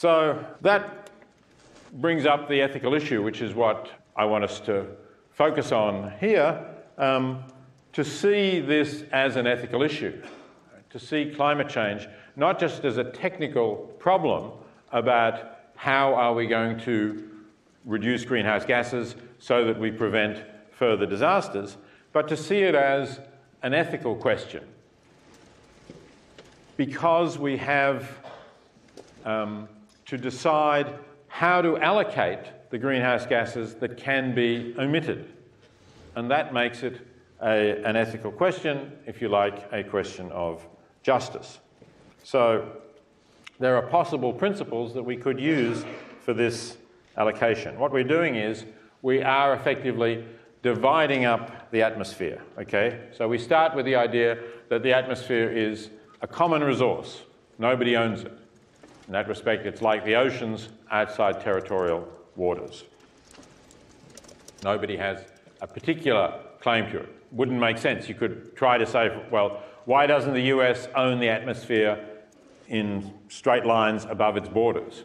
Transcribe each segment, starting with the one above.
So that brings up the ethical issue, which is what I want us to focus on here, um, to see this as an ethical issue, to see climate change not just as a technical problem about how are we going to reduce greenhouse gases so that we prevent further disasters, but to see it as an ethical question. Because we have um, to decide how to allocate the greenhouse gases that can be emitted. And that makes it a, an ethical question, if you like, a question of justice. So there are possible principles that we could use for this allocation. What we're doing is we are effectively dividing up the atmosphere, okay? So we start with the idea that the atmosphere is a common resource. Nobody owns it. In that respect, it's like the oceans outside territorial waters. Nobody has a particular claim to it. Wouldn't make sense. You could try to say, well, why doesn't the US own the atmosphere in straight lines above its borders?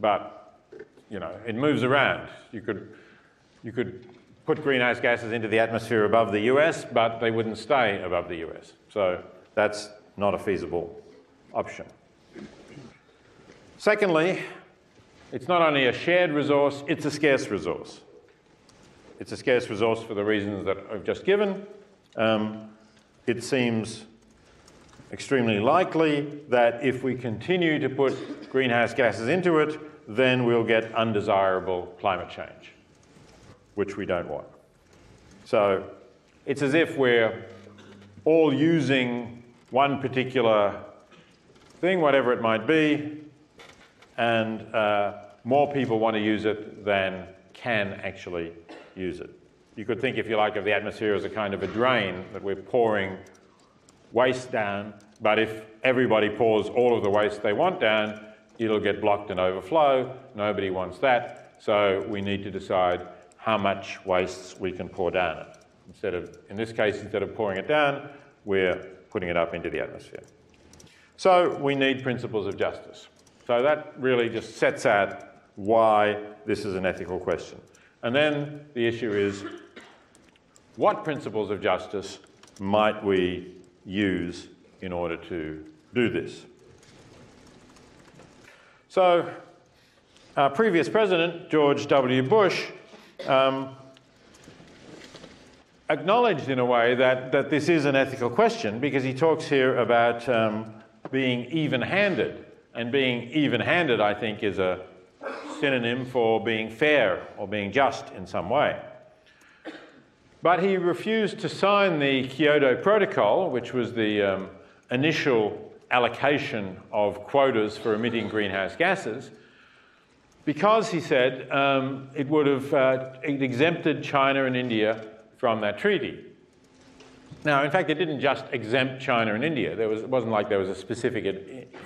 But, you know, it moves around. You could, you could put greenhouse gases into the atmosphere above the US, but they wouldn't stay above the US. So that's not a feasible option. Secondly, it's not only a shared resource, it's a scarce resource. It's a scarce resource for the reasons that I've just given. Um, it seems extremely likely that if we continue to put greenhouse gases into it, then we'll get undesirable climate change, which we don't want. So it's as if we're all using one particular thing, whatever it might be, and uh, more people want to use it than can actually use it. You could think, if you like, of the atmosphere as a kind of a drain that we're pouring waste down, but if everybody pours all of the waste they want down, it'll get blocked and overflow. Nobody wants that, so we need to decide how much waste we can pour down it. Instead of, in this case, instead of pouring it down, we're putting it up into the atmosphere. So we need principles of justice. So that really just sets out why this is an ethical question. And then the issue is what principles of justice might we use in order to do this? So, our previous president, George W. Bush, um, acknowledged in a way that, that this is an ethical question because he talks here about um, being even handed. And being even handed, I think, is a synonym for being fair or being just in some way. But he refused to sign the Kyoto Protocol, which was the um, initial allocation of quotas for emitting greenhouse gases, because he said um, it would have uh, exempted China and India from that treaty. Now, in fact, it didn't just exempt China and India. There was, it wasn't like there was a specific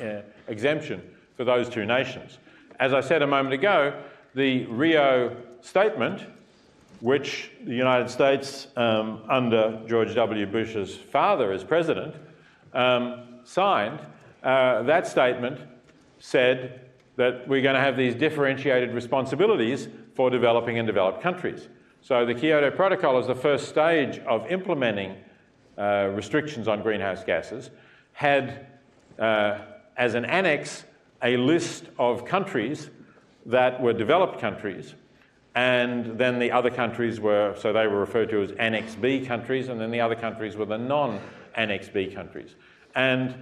uh, exemption for those two nations. As I said a moment ago, the Rio Statement, which the United States, um, under George W. Bush's father as president, um, signed, uh, that statement said that we're going to have these differentiated responsibilities for developing and developed countries. So the Kyoto Protocol is the first stage of implementing uh, restrictions on greenhouse gases, had uh, as an annex a list of countries that were developed countries, and then the other countries were, so they were referred to as Annex B countries, and then the other countries were the non Annex B countries. And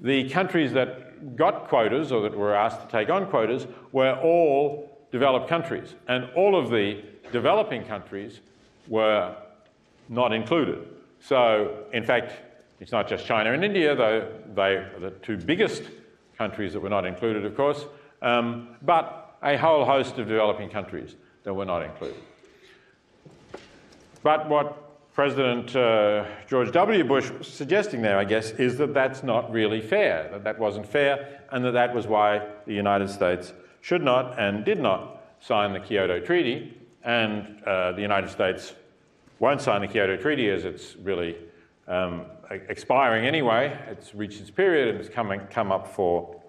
the countries that got quotas or that were asked to take on quotas were all developed countries, and all of the developing countries were not included. So, in fact, it's not just China and India, though they are the two biggest countries that were not included, of course, um, but a whole host of developing countries that were not included. But what President uh, George W. Bush was suggesting there, I guess, is that that's not really fair, that that wasn't fair, and that that was why the United States should not and did not sign the Kyoto Treaty, and uh, the United States won't sign the Kyoto Treaty as it's really um, expiring anyway. It's reached its period and it's coming, come up for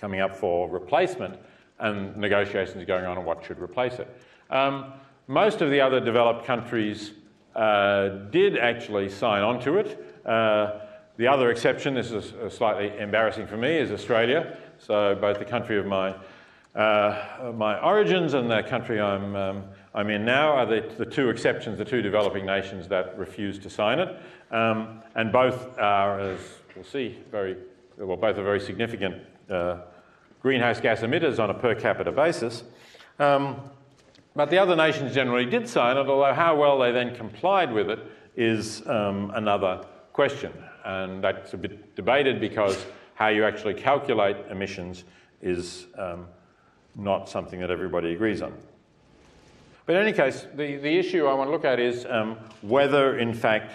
coming up for replacement, and negotiations are going on on what should replace it. Um, most of the other developed countries uh, did actually sign on to it. Uh, the other exception, this is slightly embarrassing for me, is Australia. So both the country of my uh, my origins and the country I'm, um, I'm in now are the, the, two exceptions, the two developing nations that refuse to sign it. Um, and both are, as we'll see, very, well, both are very significant uh, greenhouse gas emitters on a per capita basis. Um, but the other nations generally did sign it, although how well they then complied with it is um, another question. And that's a bit debated because how you actually calculate emissions is um, not something that everybody agrees on. But in any case, the, the issue I want to look at is um, whether, in fact,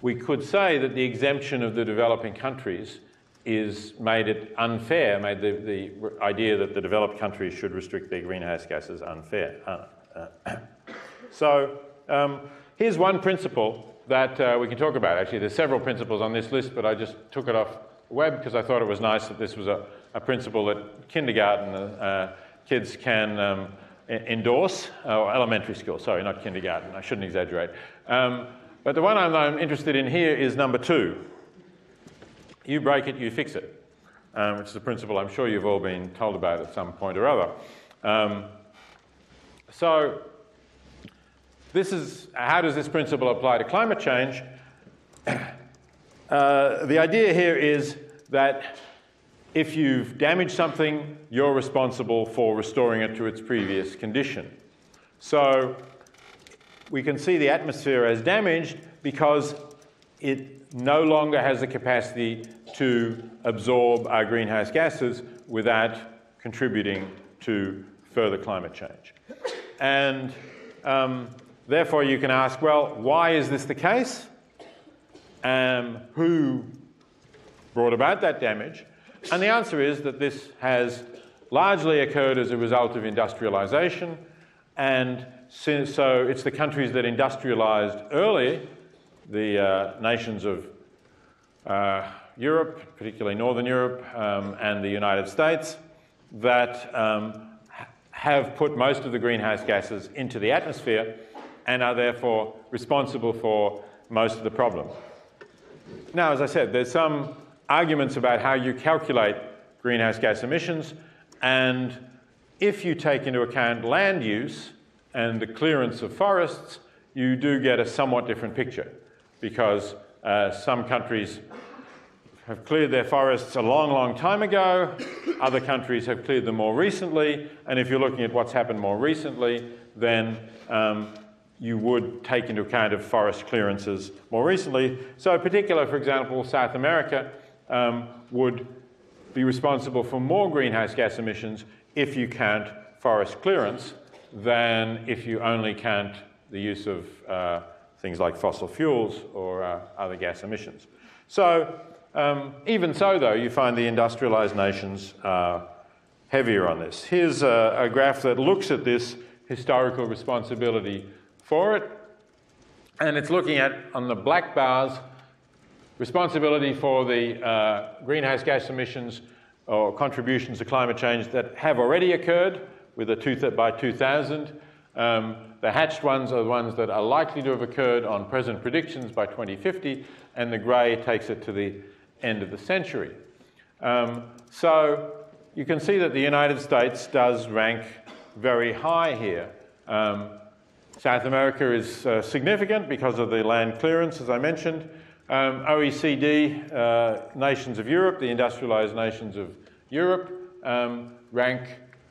we could say that the exemption of the developing countries is made it unfair, made the, the idea that the developed countries should restrict their greenhouse gases unfair. Uh, uh, so um, here's one principle that uh, we can talk about. Actually, there's several principles on this list, but I just took it off the web because I thought it was nice that this was a, a principle that kindergarten uh, kids can um, endorse, or elementary school, sorry, not kindergarten, I shouldn't exaggerate. Um, but the one I'm, interested in here is number two. You break it, you fix it, um, which is a principle I'm sure you've all been told about at some point or other. Um, so, this is how does this principle apply to climate change? Uh, the idea here is that if you've damaged something, you're responsible for restoring it to its previous condition. So we can see the atmosphere as damaged because it no longer has the capacity to absorb our greenhouse gases without contributing to further climate change. And um, therefore, you can ask, well, why is this the case? Um, who brought about that damage? And the answer is that this has largely occurred as a result of industrialization, and so it's the countries that industrialized early, the uh, nations of uh, Europe, particularly Northern Europe um, and the United States, that um, have put most of the greenhouse gases into the atmosphere and are therefore responsible for most of the problem. Now, as I said, there's some arguments about how you calculate greenhouse gas emissions, and if you take into account land use and the clearance of forests, you do get a somewhat different picture because uh, some countries have cleared their forests a long, long time ago. Other countries have cleared them more recently. And if you're looking at what's happened more recently, then um, you would take into account of forest clearances more recently. So, in particular, for example, South America um, would be responsible for more greenhouse gas emissions if you count forest clearance than if you only count the use of uh, things like fossil fuels or uh, other gas emissions. So, um, even so, though, you find the industrialized nations are heavier on this. Here's a, a graph that looks at this historical responsibility for it. And it's looking at, on the black bars, responsibility for the uh, greenhouse gas emissions or contributions to climate change that have already occurred with a two by 2000. Um, the hatched ones are the ones that are likely to have occurred on present predictions by 2050, and the grey takes it to the end of the century. Um, so you can see that the United States does rank very high here. Um, South America is uh, significant because of the land clearance, as I mentioned. Um, OECD uh, nations of Europe, the industrialized nations of Europe, um, rank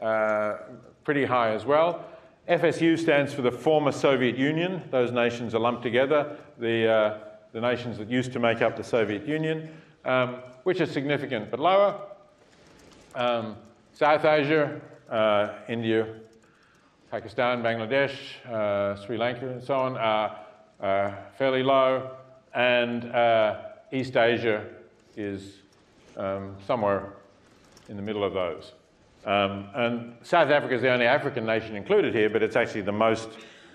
uh, pretty high as well. FSU stands for the former Soviet Union. Those nations are lumped together, the, uh, the nations that used to make up the Soviet Union, um, which is significant but lower. Um, South Asia, uh, India, Pakistan, Bangladesh, uh, Sri Lanka, and so on are uh, fairly low, and uh, East Asia is um, somewhere in the middle of those. Um, and South Africa is the only African nation included here, but it's actually the most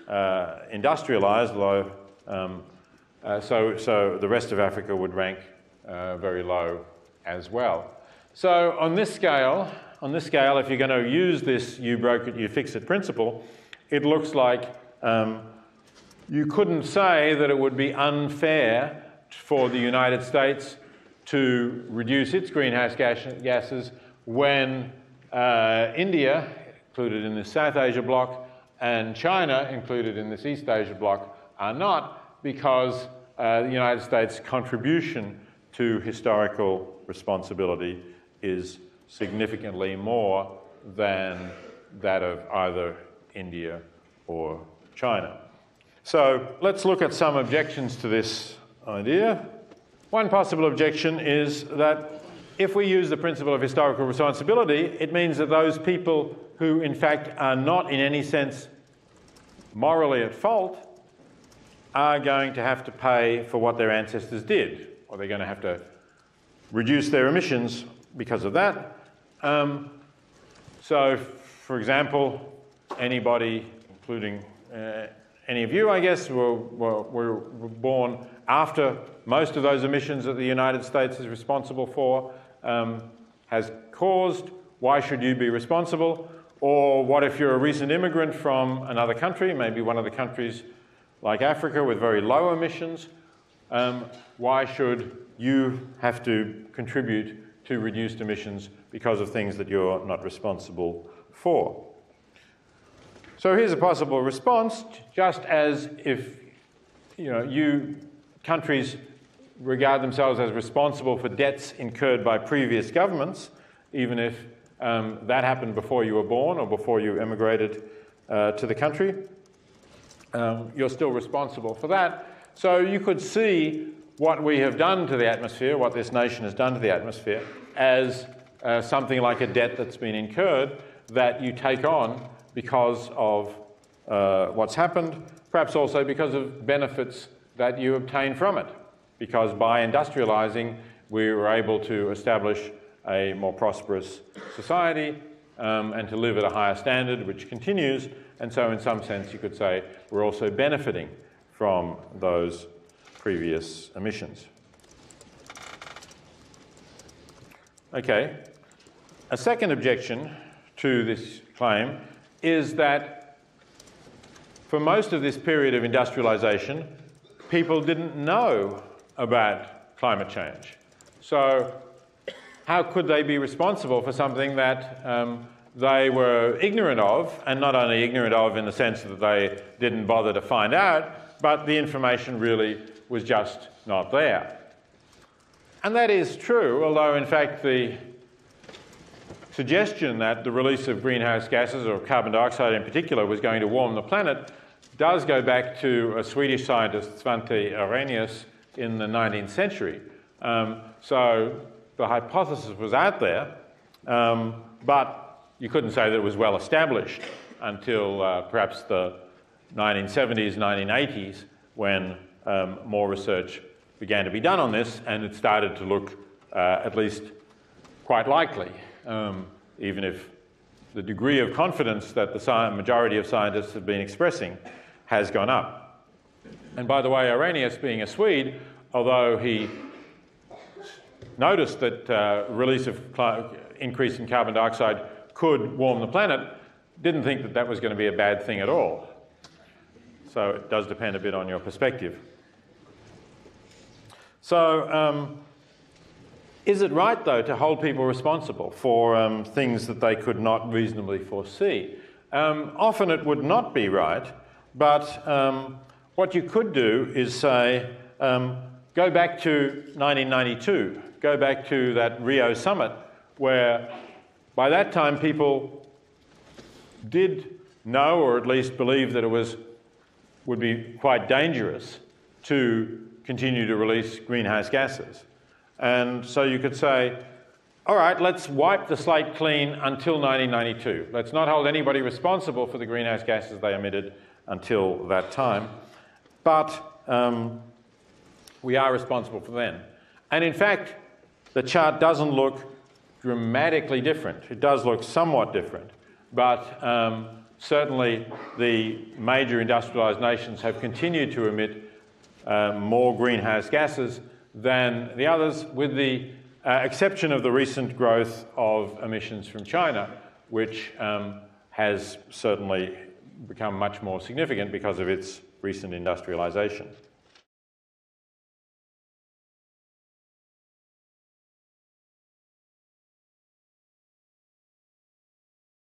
uh, industrialized, although, um, uh, so, so the rest of Africa would rank uh, very low as well. So on this scale, on this scale, if you're going to use this you broke it, you fix it principle, it looks like um, you couldn't say that it would be unfair for the United States to reduce its greenhouse gas, gases when uh, India, included in the South Asia bloc, and China, included in this East Asia bloc, are not because uh, the United States' contribution to historical responsibility is significantly more than that of either India or China. So let's look at some objections to this idea. One possible objection is that if we use the principle of historical responsibility, it means that those people who, in fact, are not in any sense morally at fault are going to have to pay for what their ancestors did, or they're going to have to reduce their emissions because of that. Um, so, for example, anybody, including uh, any of you, I guess, were, were, were born after most of those emissions that the United States is responsible for um, has caused. Why should you be responsible? Or what if you're a recent immigrant from another country, maybe one of the countries like Africa with very low emissions? Um, why should you have to contribute to reduced emissions because of things that you're not responsible for? So here's a possible response, just as if you know you countries regard themselves as responsible for debts incurred by previous governments, even if um, that happened before you were born or before you emigrated uh, to the country. Um, you're still responsible for that. So you could see what we have done to the atmosphere, what this nation has done to the atmosphere, as uh, something like a debt that's been incurred that you take on because of uh, what's happened, perhaps also because of benefits that you obtain from it. Because by industrializing, we were able to establish a more prosperous society um, and to live at a higher standard, which continues. And so, in some sense, you could say we're also benefiting from those previous emissions. Okay, a second objection to this claim is that for most of this period of industrialization, people didn't know about climate change. So, how could they be responsible for something that um, they were ignorant of, and not only ignorant of in the sense that they didn't bother to find out, but the information really was just not there? And that is true, although in fact the suggestion that the release of greenhouse gases, or carbon dioxide in particular, was going to warm the planet does go back to a Swedish scientist, Svante Arrhenius, in the 19th century. Um, so the hypothesis was out there, um, but you couldn't say that it was well established until uh, perhaps the 1970s, 1980s, when um, more research began to be done on this, and it started to look uh, at least quite likely um, even if the degree of confidence that the majority of scientists have been expressing has gone up. And by the way, Arrhenius, being a Swede, although he noticed that uh, release of increase in carbon dioxide could warm the planet, didn't think that that was going to be a bad thing at all. So it does depend a bit on your perspective. So um, is it right, though, to hold people responsible for um, things that they could not reasonably foresee? Um, often it would not be right, but um, what you could do is say, um, go back to 1992, go back to that Rio summit, where by that time people did know, or at least believe, that it was, would be quite dangerous to continue to release greenhouse gases. And so you could say, all right, let's wipe the slate clean until 1992. Let's not hold anybody responsible for the greenhouse gases they emitted until that time. But um, we are responsible for then. And in fact, the chart doesn't look dramatically different. It does look somewhat different. But um, certainly the major industrialized nations have continued to emit uh, more greenhouse gases than the others, with the uh, exception of the recent growth of emissions from China, which um, has certainly become much more significant because of its recent industrialization.